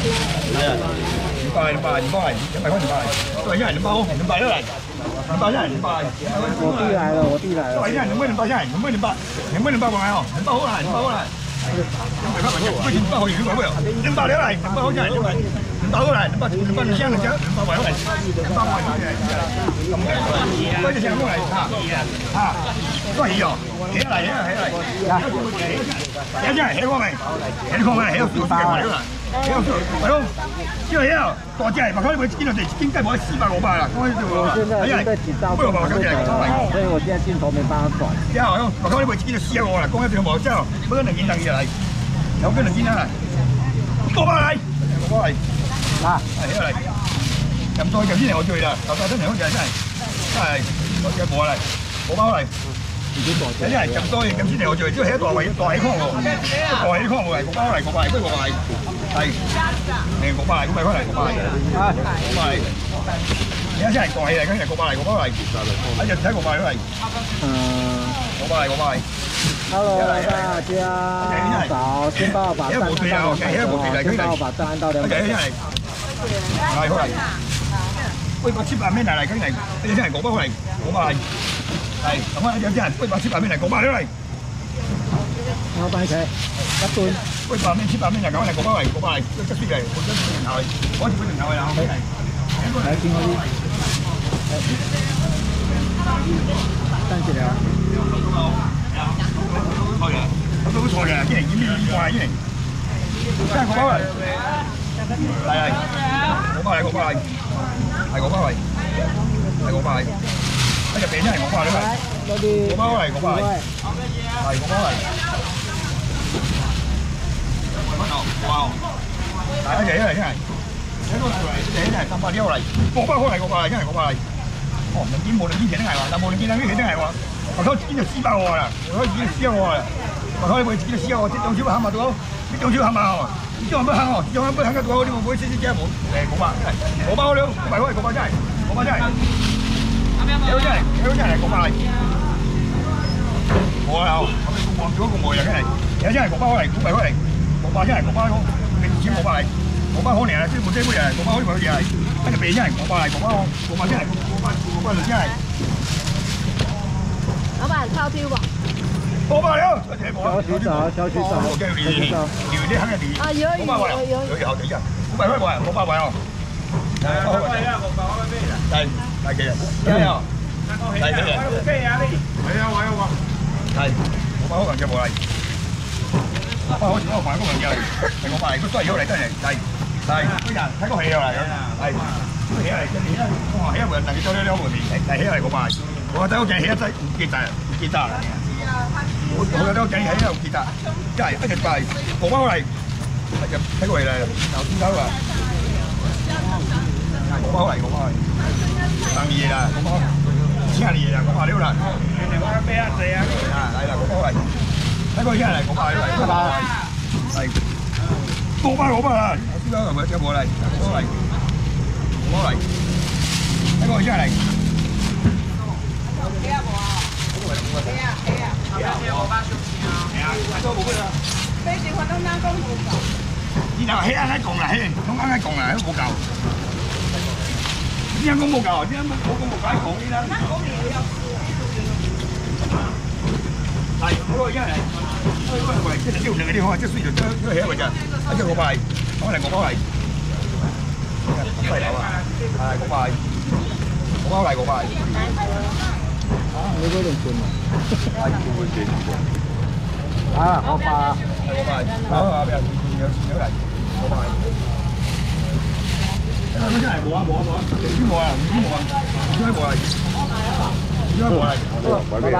兩百兩百兩百一百塊兩百，對，一人兩百哦，兩百一嚟，兩百一人兩百。我弟来了，我弟来了。對，一人兩百兩百一人兩百兩百，兩百兩百過嚟哦，兩百好嚟，兩百好嚟。兩百塊兩百，兩百好，兩百好，兩百兩嚟，兩百好嚟，兩百。兩百好嚟，兩百兩百兩箱嚟啫，兩百位好嚟，兩百位好嚟，咁嘅，嗰隻成好嚟嚇嚇，都係哦，起嚟起嚟起嚟，起真係起過未？起過未？起到少少嘅啦，起到少，係咯，因為啊，大隻，白開你會見到地經濟冇四百五百啦，講起就我现在正在緊張不過白開你嚟講嚟。所以我现在镜头没办法转。之後用，我講你會見到四百五啦，講一條無之後，不過兩件兩件嚟，有跟兩件啦，過嚟，過嚟。啊，係起嚟，咁再咁先嚟我最啦，頭晒真係好似係真係，真係我隻冇嚟，冇包嚟。有啲係咁多嘢咁先嚟我最，只要起一個位袋起康喎，袋起康喎個包嚟，個包嚟，不過個包嚟，係誒個包嚟，咁咪開嚟個包嚟，啊，個包嚟。而家先係袋起嚟，跟住個包嚟，個包嚟，一日睇個包嚟，嗯個包嚟，個包嚟。，Hello 大家好，先帮我把赞按到两百哦，先帮我把赞按到两百一。係係好嚟，喂把七百蚊嚟嚟，跟住你先係個包嚟，個包嚟，係咁啊！有啲人，然後擺起一頓，喂，百蚊千百蚊就咁嚟，個包嚟，個包嚟，一啲嚟，本身人頭嚟，攞住本人頭嚟啦，OK 嚟。來見我啲，站起來啊！錯嘅，咁都錯嘅，啲人演咩怪啲人，真係個包嚟，係係，個包嚟，個包嚟，係個包嚟，係個包嚟，一隻餅真係個包嚟，來，嗰啲個包嚟，個包嚟，係個包嚟。哇！大一隻嚟真係，一個嚟，一隻真係三百幾嚟，個包開嚟，個包嚟，真係個包嚟。哦，兩件無論件錢都係話，但無論件兩件錢都係話，我睇見就四百我啦，我睇見就四百我啦，我睇會見就四百我，即兩千萬嘛都，你兩千萬嘛哦，你兩萬不行哦，兩萬不行嘅多，你冇會先先加冇，誒冇吧，冇包了，冇包冇包真係，冇包真係，有真係，有真係冇包嚟，冇啊，我哋望住嗰個冇人真係，有真係冇包嚟，冇包嚟，冇包真係冇包咯，你錢冇包嚟。冇包可能啊，即係冇遮杯人，冇包可能佢係，跟住鼻真係冇包嚟，冇包冇包真係，冇包冇包真係，老闆抄 tiêu bò 冇包了，小徐找，小徐找，我叫你你你你肯定你，啊有冇包有有有有等一下，五百塊冇冇包位哦，係係係幾日？加油，係幾日？係冇包可能就冇嚟，冇包可能我買嗰樣嘢嚟，係我買，佢都係要嚟真係係係，啲人睇個戲又嚟，係。起嚟跟住咧，我話起一回能夠做呢兩回面，係起嚟個賣。我睇屋企起一劑唔結紮，唔結紮。我睇屋企起一唔結紮，真係一隻怪，冇包嚟，就睇過嚟啦，又點解話？冇包嚟，冇包嚟，生意啦，冇包，錢係嘢啦，冇包料啦。啊，嚟啦，冇包嚟，睇過一嚟，冇包嚟，冇包嚟，係冇包冇包啦，點解係咪有冇嚟？冇嚟。過嚟，睇個出嚟。然後起啱啱講啦，起講啱啱講啦，都冇夠。點解講冇夠？點解冇冇講冇解講呢？係，嗰個一嚟，嗰個過嚟，即係撩兩個地方，即係雖然都都起一個啫，一隻個牌，我嚟我包嚟。貴樓啊，係嗰塊，嗰包嚟嗰塊。啊，你嗰度轉啊？係會轉嘅。啊，我把嗰塊，好啊，俾人有有嚟，嗰塊。嗰真係冇啊冇啊冇啊，唔知冇啊唔知冇啊，唔知冇啊，唔知冇啊。拜拜。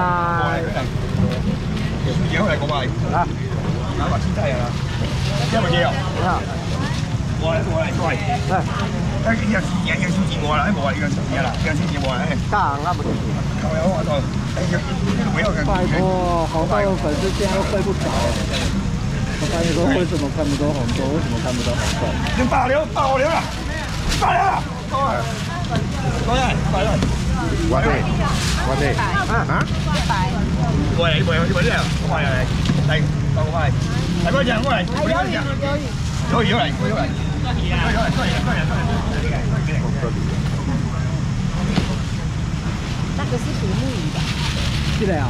嘢好嚟嗰塊，啊，打埋先低啊，因為嘢啊。你好，過嚟過嚟過嚟。來，誒，有有有先至冇啦，冇啊，有先啦，有先至冇啦，誒。大行那不進去。靠有我度，誒有呢個沒有嘅。拜托，好多粉絲竟然都睡不着。我發現說為什麼看不到紅豆？為什麼看不到紅豆？你爆了，爆了啦！爆了啦！多謝，快樂。我哋，我哋，啊啊！過嚟，過嚟，過嚟，過嚟，嚟，嚟，過嚟，嚟嗰隻，過嚟，過嚟嗰隻，魷魚魷魚可以有嚟，可以有嚟，可以有嚟，可以有嚟，可以有嚟，可以有嚟。那个是独木鱼吧？这个啊，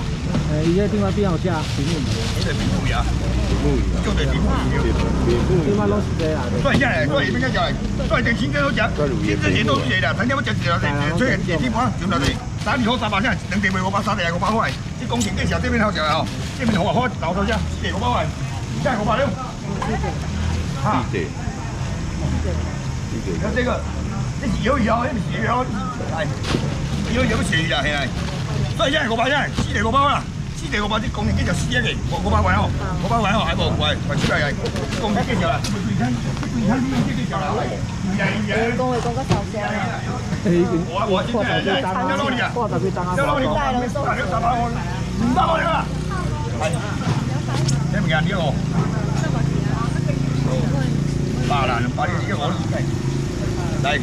呃，伊个顶外边有只平面鱼，呢度邊木鱼啊？木鱼啊，做地邊木魚。边木鱼，顶外拢是这啊，所以現在，所以邊個就係，所以定錢都食，錢之前都食啦，睇你乜隻食啦，所以夜天晚轉落嚟，打年好三百先，兩地位五百，三地係五百塊，啲工錢嘅時候，呢邊好食啊，呢邊好。啊，開樓頭先，四地五百塊，而家係五百六。啊，地地，地有這個，呢是有魚啊，呢是有，係有有蛇啊，係係，所以一係五百一，四地五百啦。四地五百啲工錢機就四一嘅，五五百塊哦，五百塊哦，係冇貴，係出嚟係工錢機就啦，最餐最餐呢啲機就啦，係係係。公會講個壽司啊，诶，已经我我破十几单啊，破十幾單啊，有攞你講，大了？三百我，五百我嚟啦。係，你唔見呢個？八啦，八呢個我嚟。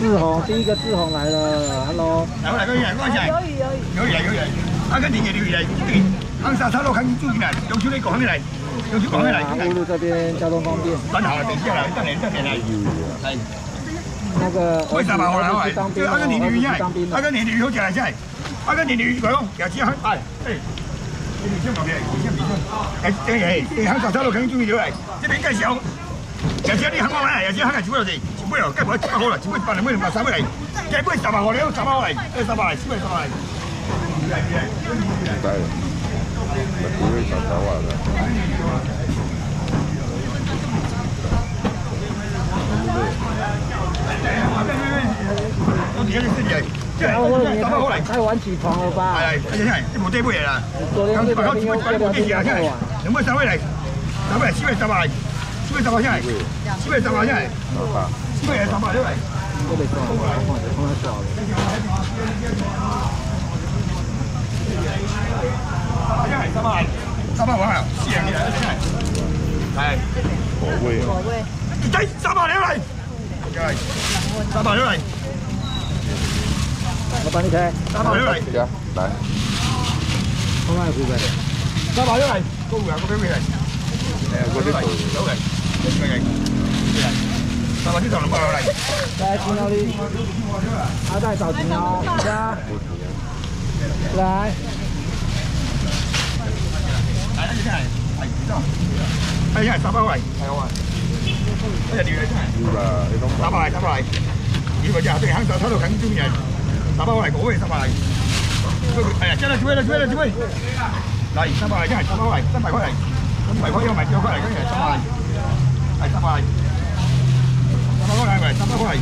志宏，第一个志宏来了，Hello，来，我来个人，我来。有鱼有鱼。有嘢有嘢，阿根廷嘅魚嚟，對，坑沙沙路坑住嘅，用出呢個坑嚟，用出講起嚟，乌路這邊交通方便，等下地下嚟，得嚟得嚟嚟，係。那個為什麼我來兒子喂去當兵哦，阿根廷魚真兒子去當兵係，阿根廷魚好食嚟真係，阿根廷魚佢講又只係，係，誒，你哋先講嘅，你先唔先，誒，誒，誒，坑沙沙路坑住咗嚟，呢邊介绍。有時啲肯我嚟，有時肯係全部嚟，全部又雞婆七百好啦，全部八零蚊八三蚊嚟，雞杯十萬我哋都十萬嚟，誒十萬嚟，全部十萬嚟。唔得，咪估你手手啊啦。我而家啲嘢，即係然後我太晚起床了吧？係係，真係一部低杯嚟啦。昨天這聊天又這聊天又太晚，有三位嚟？三位，四位十萬，四位十萬真係，四位十萬真係，老爸，四位十萬都嚟。我得算了，我看他笑了。真係十萬，十萬玩啊！四樣嘢真係，係，火味啊，我會仔十萬兩嚟，真係，十萬兩嚟，我幫你開，十萬兩嚟，家來，我買回來。十萬兩嚟，高嘅嗰邊嚟，誒嗰啲嚟，做走嚟，嚟嚟，十萬啲頭兩百嚟。來，請到你，阿帶找錢哦，家，來，係啊，真係係真係，係因為十包嚟，係好啊，嗰隻鳥嚟真係。要啦，你都打埋嚟，打埋嚟，以為打包嚟，嗰位打埋嚟，係啊，真係做咩啦？做咩啦？做咩？嚟，打埋嚟，真係打包嚟，真係開嚟，真係開，因為唔係叫開嚟，跟住打埋嚟，係打埋嚟，打包嚟，咪打包嚟，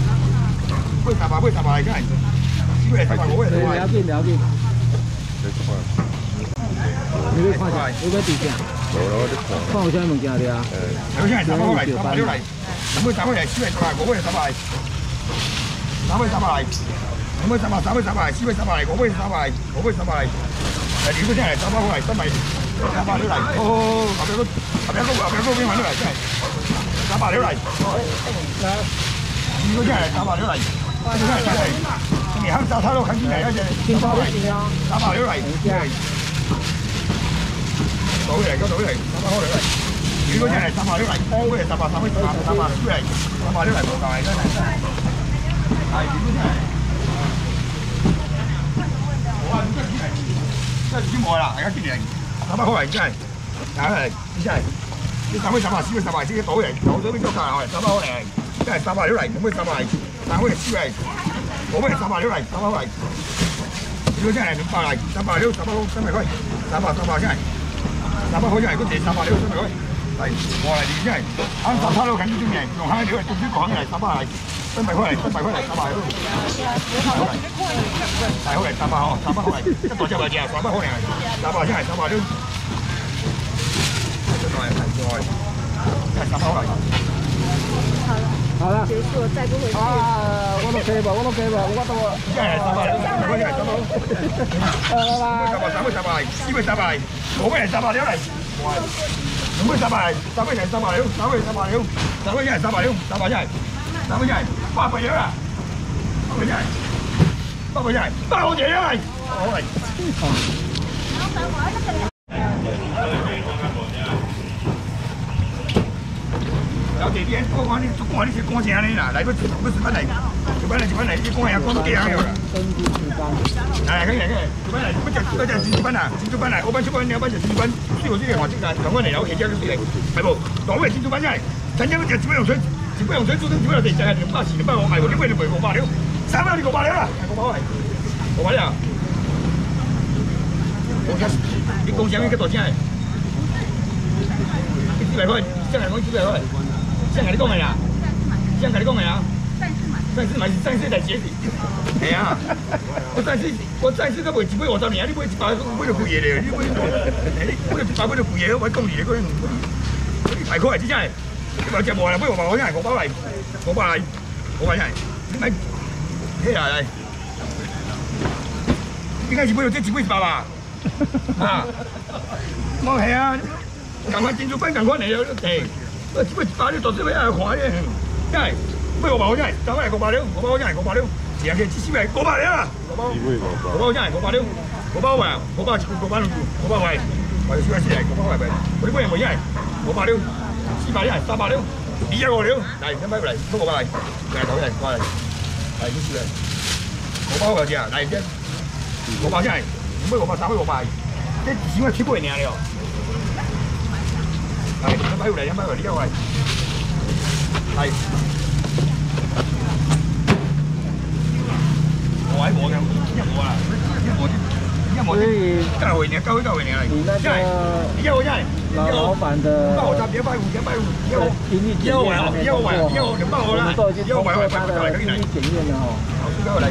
杯打埋，杯打埋嚟，真係，呢位打埋，嗰位打埋了，解了解，你看，你要看下，你要底下，有啦，我啲看，看有啥物件的啊？誒，有些人打包嚟，打埋嚟，咁杯打埋嚟，呢位打埋，嗰位打埋，打位打埋嚟，咁位打埋，打位打埋，呢位打埋，嗰位打埋，嗰位打埋。誒，如果真係打包好嚟，真係打包料嚟，哦，後邊嗰後邊嗰後邊嗰邊揾到嚟，真係打包料嚟。如果真係打包料嚟，真係真係，你肯打睇到近邊嚟一隻先打包嚟，包啲錢啊！打包料嚟，真係倒嚟，嗰倒嚟，打包好嚟嚟。如果真係打包料嚟，嗰啲打包打包打包打包出嚟，打包料嚟冇夠係真係真係。係，如果真係。真係真係唔知冇啦，而家見人打包好嚟真係，硬係真係。啲打開打埋，燒佢打埋，自己倒嚟，倒咗邊都夠係打包好嚟，真係打埋料嚟，咁樣打埋，打開嚟燒嚟，冇咩打埋料嚟，打包好嚟。如果真係打埋嚟，打埋料，打包好真係開，打埋打埋真係，打包好真係嗰時打埋料真係開。係，我嚟真係，啱打拋到緊啲嘢，用蝦料嚟，總之講嚟打埋嚟，真係開嚟，真係開嚟打埋料。大好嚟，打包好，打包好嚟，一個就係嘅，打包好嚟，打包真係打埋料。真係係，真係打包好嚟。好了。结束了，再不回去。啊，我都可以吧，我都可以吧，我我。现在三百，三百块三百，拜拜。三百三百三百，四百三百，五百三百了来，两百三百，三百三百，三百三百，三百三百，三百，三百八百了啦，八百现在，八百现在，八百了来，好来。小姐姐，我看你，我看你是干啥呢啦？来，不不是班来，一班来一班来，你干啥？干这样了啦？登记值班。来，可以来，可以，一班来，不讲不讲金主班啦，金主班啦，我班、小班、两班就金主班，四个这个环境啊，两班来，然后下家就是来，不？大位金主班来，曾经我讲几百用水，不用水做成几百用水，加两百四、两百五，系不？你买就买五百了，三百你五百了啦，五百块，五百了。我讲，你讲啥物叫大声的？一几百块，这样来讲几百块。这样跟你讲的啦，这样跟你讲的啊。上次买是上次才结的，系啊。我上次我上次都卖一百五十年，你买一百买就贵嘢咧，你买你买一百买就贵嘢，我讲你嗰种嗰啲大块真係，你話只冇啦，不如我話我真係我包嚟，我包嚟，我話真係，你咪起嚟嚟。點解只杯即只杯一百啊？啊，冇係啊，趕快進駐班，趕快嚟咯，地。我只杯一百你到最尾又看嘅，真係。不五百我真係，走嚟五百了，五百我真係五百了，成日嘅至少係五百了啦，五百，五百我真係五百了，五百位，五百五百兩五百位，我哋輸一次嚟，五百位咪，我哋嗰人我真係五百了，四百了，三百了，二一個了，嚟一百嚟，都五百嚟，嚟頭嚟，過嚟，嚟幾時嚟？五百個隻，嚟隻，五百真係，五百五百三百五百，即係至少係七百年了，嚟一百嚟，一百嚟，呢一位，嚟。我喺我嘅，一我啊，一我，一我教會年，教會教會年嚟，你那真係，个一我真係，老老板的八我差兩百五，五，一我，经济检一我還验好，还没通过哈，一我還，一我兩百我啦我们，都已经一我還通过他還還的经济检验了哈，好，輸咗嚟，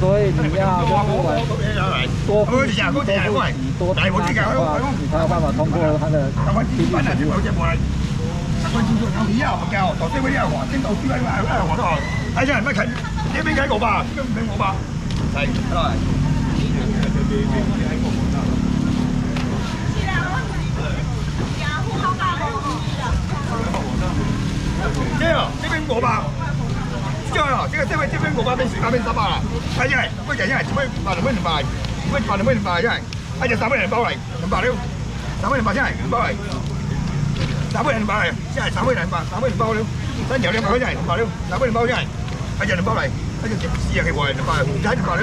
所以你要就是玩多多复习、多复习、多听他讲话，你才有办法通過他的经济班啊，检验全部。只冇嚟，我知道有嘢唔教，頭先嗰啲係話，先到輸喺喺喺黃都，哎呀，乜睇？你邊解我吧？邊邊我吧？係，係。这，边五百，这样哦，这个这边这边五百变三变三百啦，哎呀，不讲呀，只会把两百两百，只会把两百两百呀，哎呀，三百两包来，两百了，三百两百现在两包来，三百两百，现在三百两百，三百两包了，三条两百块钱，两百了，三百两包现在，哎呀，两包来，哎呀，四啊个外两百，加两百了，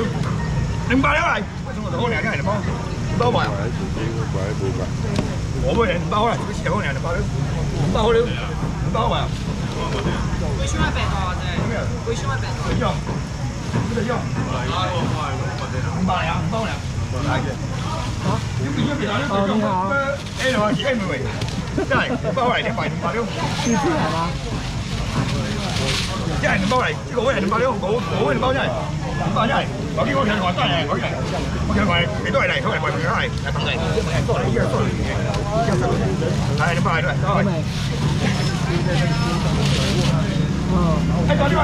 两百了来，为什么我两件两包？两包买啊？买自己我不。两包啦，这个四条两包了，两包了，两包买啊？贵少买白刀啫，贵少买白刀。用，这个用。五百两，五百两。来嘅。好。你必须俾我呢個用。哎，我自己咪喂。真係，五百嚟，兩百兩百了。第一次来吗？一人兩包嚟，呢個位人兩百了，我我兩包真係。五百真係。我見我強話真係，我強。我強話你都係嚟，都係為佢係係等嚟，多嚟，依家多嚟。係兩百嚟都係，多嚟。嗯，哎，過呢位。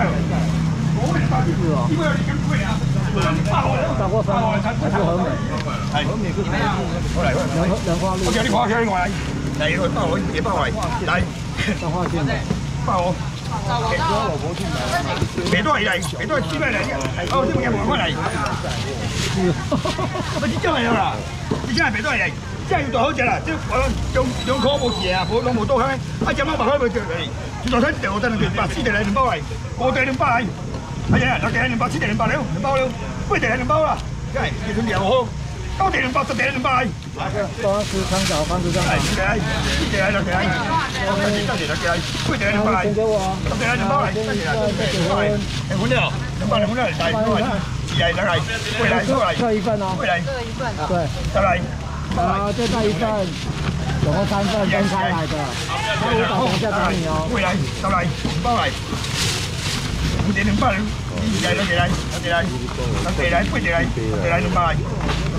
我兩百。是哦，因為你咁貴啊。大过山还是很美，係。好嚟，好嚟。莲花莲花路我叫你講，叫你講嚟，嚟去包我，嘢包嚟，嚟彰化县的，包我。幾多嚟嚟？幾多係知咩嚟？哦，啲嘢冇翻嚟。我知真係有啦，你真係俾多嚟，真係要做好隻啦，即係我用用科冇嘢啊，冇攞冇刀香，一隻貓白開佢腳嚟，轉頭睇掉真係白絲地嚟兩包嚟，我地兩包嚟，哎呀，我地兩包，黐地兩包了，兩包了，不地兩包啦，真係你準備好，多地兩包，十地兩包嚟。方式参找方式参係，找，嚟，呢隻係兩隻係，我哋真係兩隻係，不地兩包嚟先。给我，咁你兩包嚟，跟住嚟，兩包嚟，兩款呢？兩包兩款呢？大都係，二係兩係，貴嚟都係，各一份哦貴，嚟各一份。对，就嚟，啊，再带一份，总共三份分开来的，那我打等一下找你哦。貴嚟就嚟，兩包嚟，五隻兩包嚟，二係兩隻嚟，兩隻嚟，兩隻嚟，貴隻嚟，兩隻嚟兩包嚟，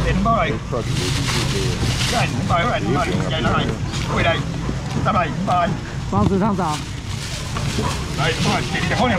兩包嚟，一係兩包，一係兩包，二係兩係，貴嚟，十嚟，五包嚟，方式上找，嚟，幫人地地康嚟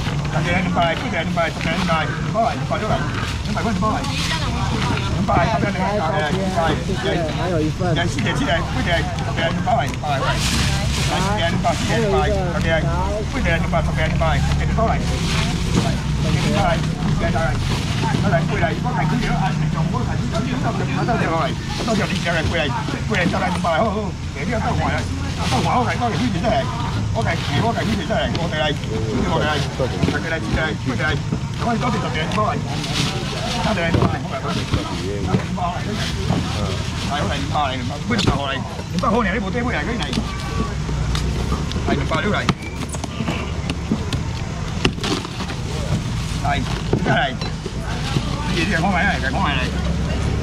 我哋多謝特別多係，多謝多謝，我係多謝，係好嚟五百嚟，五百嚟，五百好嚟呢部車杯嚟嗰啲嚟，係五百嚟。係，真係，呢啲係講埋嚟，係講埋嚟，係幾嚟，幾嚟定係真係嚟，係定幾時嚟先嚟？我真係嚟你包嚟啲係啲係，我啲係定係背嚟，收嚟你包嚟，嗱嗰真係啲係係，我哋嚟，我哋先係多謝特別包嚟，會嚟好嚟，係睇下啲啲嚟，睇出嚟用係即係話咩？嚟包嚟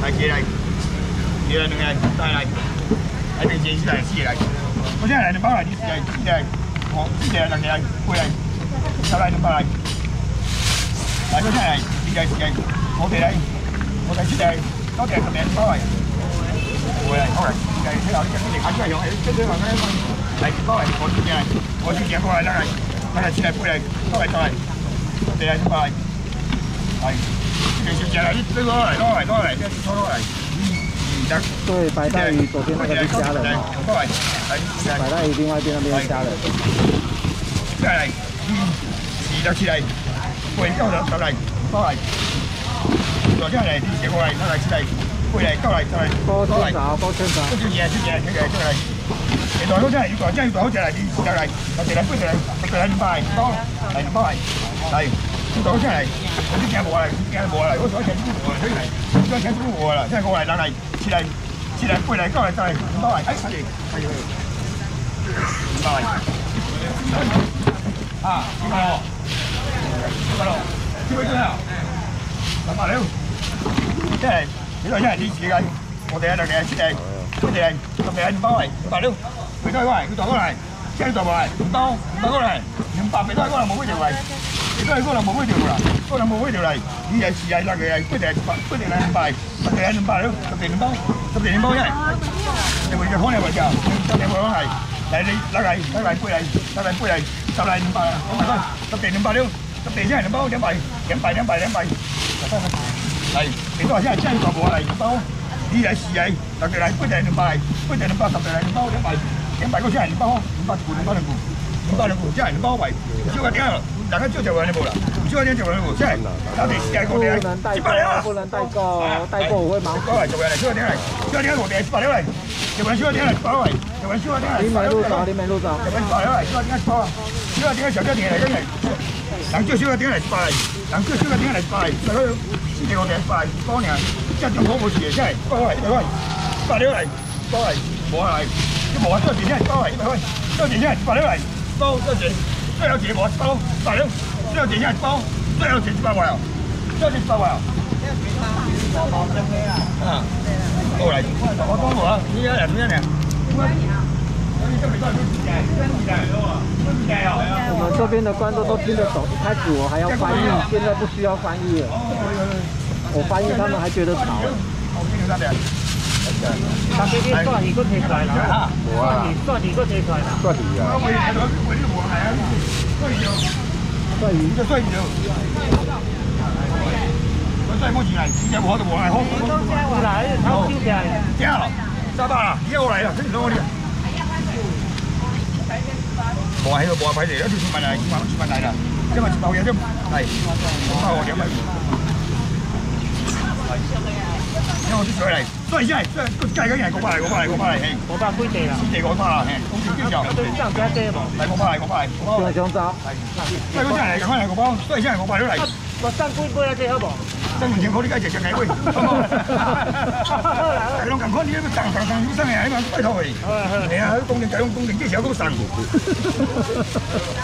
我先係，我先過嚟啦係，我係先係背嚟，包嚟就係。地係點解？係，其實就係呢呢個嚟多嚟多嚟，即係多多嚟。嗯，得。对，白带鱼左边那个是虾仁嘛，多嚟，係係。白带鱼另外一边那边是虾仁。即係，嗯，二就似嚟，背交就就嚟，多嚟。再即係嚟啲過嚟，多嚟似嚟，背嚟多嚟就嚟，多多嚟。千勺，多千勺。跟住嘢，出嘢，出嘢，出嚟。原來都真係要講，真係要講好似嚟啲就嚟，就嚟背嚟，就嚟唔快，多係多係係。到真係有啲驚冇嚟，驚冇嚟，我所請都冇嚟，所以嚟，所以請都冇啦，真係過嚟，但係切嚟切嚟背嚟，過嚟就係唔多嚟，哎，係係唔多嚟啊，點解喎？點解咯？點解咁啊？諗下了，即係呢度真係啲時間，我哋喺度嘅切嚟，佢哋係特別係唔多嚟，唔多了，佢都係過嚟，佢就過嚟，即係就過嚟，唔多唔多過嚟，唔白俾都係過嚟冇乜條嚟。都係嗰度冇嗰條啦，嗰度冇嗰條嚟，呢係是係啦嘅係，不定係不定係兩百，不定係兩百咯，十定兩包，十定兩包啫。你會嘅可能會㗎，十定會係，但係你拉嚟拉嚟杯嚟，拉嚟杯嚟，十嚟兩百啊，講埋佢，十定兩百了，十定先係兩包，兩百，兩百兩百兩百，係，你都話真係真係個冇嚟兩包，呢係是係，特別係不定兩百，不定兩百，十定兩包，兩百，兩百嗰先係兩包，五百股兩包兩股，五百兩股真係兩包為，少個點啊？大家就就玩呢部啦，唔少啲就玩呢部，即係我哋試下我哋不能代購，不能代購，代購我會忙。過嚟做嘢嚟，少啲嚟，少啲我哋八兩嚟，就揾少啲嚟包嚟，就揾少啲嚟。你買路找，你買路找。就揾八兩嚟，少啲包，少啲小家庭嚟跟住，人叫少啲嚟包嚟，人叫少啲嚟包嚟，大家試下我哋包嚟包年，即係仲好冇事嘅，即係包嚟，包嚟，八兩嚟，包嚟，冇嚟，啲冇啊，少啲嚟包嚟，少啲嚟八兩嚟，包少啲。最有錢冇包，大佬最有錢一包，最有錢一百萬啊！最有錢一百萬啊！啊，過嚟，我幫我啊！呢一人邊一人？我们这边的观众都听得懂，一开始我还要翻译，现在不需要翻译了。我翻译他们还觉得吵。但係啲刷魚都貼晒啦，刷魚刷魚都貼晒啦。刷魚啊！衰魚就衰魚，佢真係冇錢嚟，只有我哋黃係好。嗱，呢條炒燒嘅係點啊？沙巴啊，而家我嚟啦，跟住攞我啲。冇喺度冇牌嚟，一條千萬嚟，千萬千萬嚟啦，因為冇嘢啫，係，包我兩米。因為我啲水嚟，所以先係，即係計緊人，嗰巴嚟，嗰巴嚟，嗰巴嚟，係。我百杯地啦，地嗰巴啦，係，好少啲就。對上家姐冇。嚟嗰巴嚟，嗰巴嚟，嗰巴嚟。香蕉，係，所以嗰啲人嚟，講緊係嗰包，所以先係嗰巴都嚟。我上几杯啊，这好不？三两千块你该食食解位，好冇？大龙咁款，你要送送送有送的，你嘛拜托诶。系啊，工人大龙工人介绍都送。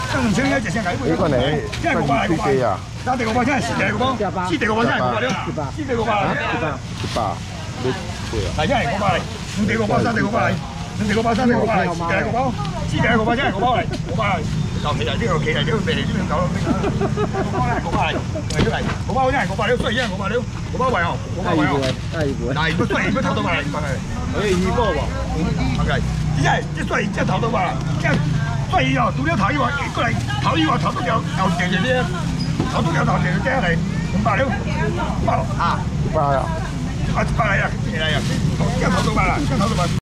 三两千你食先解位。呢個你真係五百飛機啊？三地五百真係四地五百，四地五百真係五百了，四地五百。一百，你對啊？係真係五百嚟，五地五百，三地五百嚟，五地五百，三地五百嚟，四地五百，四地五百真係五百嚟，五百嚟。就其實呢個其實呢個未嚟呢邊搞咯，五百嚟，五百嚟，嚟出嚟，五百真係五百了，所以真係五百了，五百位哦，五百位哦。太以為。嗱，如果衰，如果頭到埋嚟，唔係。可以一個喎。唔係，即係即衰，即係頭到埋，即衰哦，到咗頭以後，過嚟頭以後頭都有有謝謝啲，頭都有頭謝謝嚟，五百了，五百啊，一百啊！啊，百嚟啊，謝嚟啊，即係頭到埋啦，即係頭到埋。